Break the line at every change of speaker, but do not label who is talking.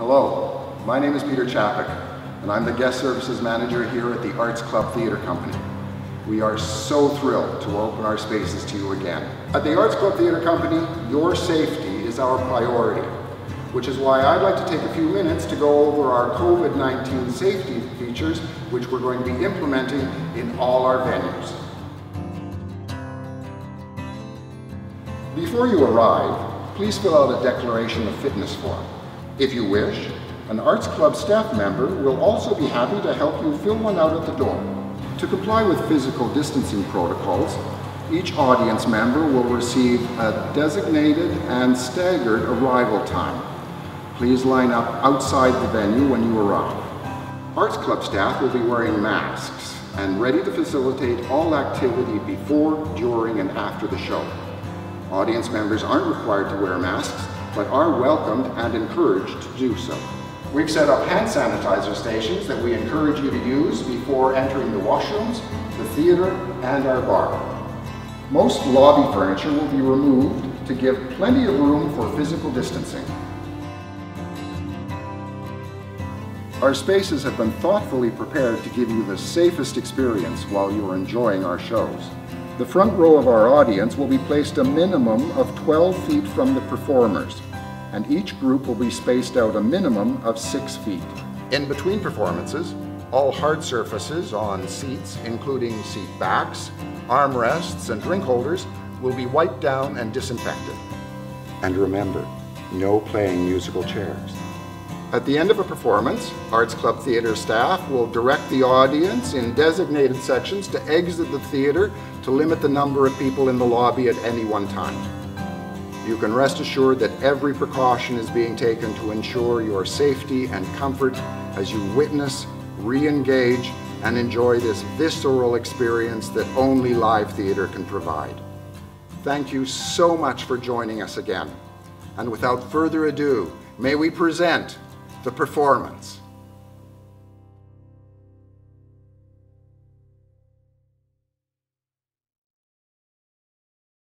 Hello, my name is Peter Chapek, and I'm the Guest Services Manager here at the Arts Club Theatre Company. We are so thrilled to open our spaces to you again. At the Arts Club Theatre Company, your safety is our priority, which is why I'd like to take a few minutes to go over our COVID-19 safety features, which we're going to be implementing in all our venues. Before you arrive, please fill out a declaration of fitness form. If you wish, an Arts Club staff member will also be happy to help you fill one out at the door. To comply with physical distancing protocols, each audience member will receive a designated and staggered arrival time. Please line up outside the venue when you arrive. Arts Club staff will be wearing masks and ready to facilitate all activity before, during, and after the show. Audience members aren't required to wear masks, but are welcomed and encouraged to do so. We've set up hand sanitizer stations that we encourage you to use before entering the washrooms, the theatre, and our bar. Most lobby furniture will be removed to give plenty of room for physical distancing. Our spaces have been thoughtfully prepared to give you the safest experience while you are enjoying our shows. The front row of our audience will be placed a minimum of 12 feet from the performers, and each group will be spaced out a minimum of 6 feet. In between performances, all hard surfaces on seats, including seat backs, armrests, and drink holders, will be wiped down and disinfected. And remember, no playing musical chairs. At the end of a performance, Arts Club Theatre staff will direct the audience in designated sections to exit the theatre to limit the number of people in the lobby at any one time. You can rest assured that every precaution is being taken to ensure your safety and comfort as you witness, re-engage, and enjoy this visceral experience that only live theatre can provide. Thank you so much for joining us again. And without further ado, may we present the performance.